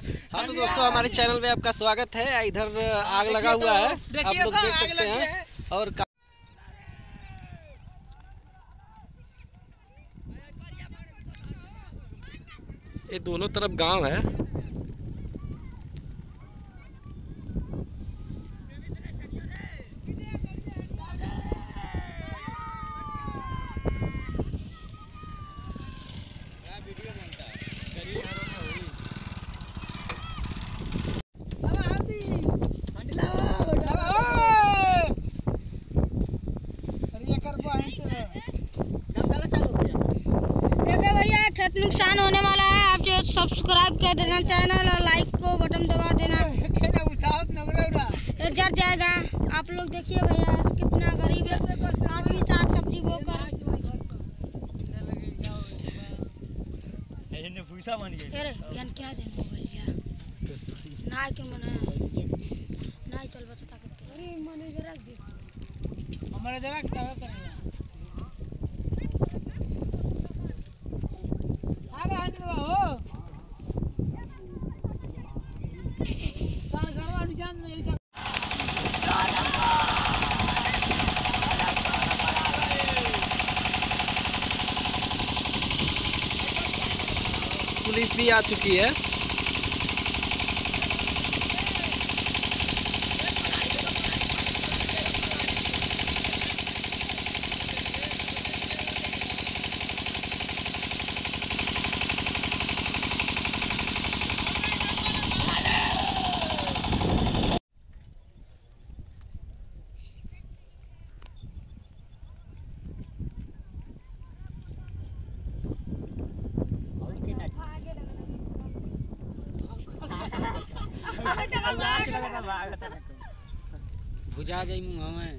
हाँ तो दोस्तों हमारे चैनल में आपका स्वागत है। इधर आग लगा हुआ है। आप लोग देख सकते हैं। और ये दोनों तरफ़ गाँव है। देखो सब्सक्राइब कर देना चैनल और लाइक को बटन दबा देना। जर जाएगा। आप लोग देखिए भैया कितना गरीब है। आदमी साग सब्ज़ी बोकर ये रे यान क्या दे मोबाइल या नाय के मने? नाय चल बता ताकत अरे मने जरा हमारे जरा क्या करेगा? पुलिस भी आ चुकी है। बुझा जाई मुँह में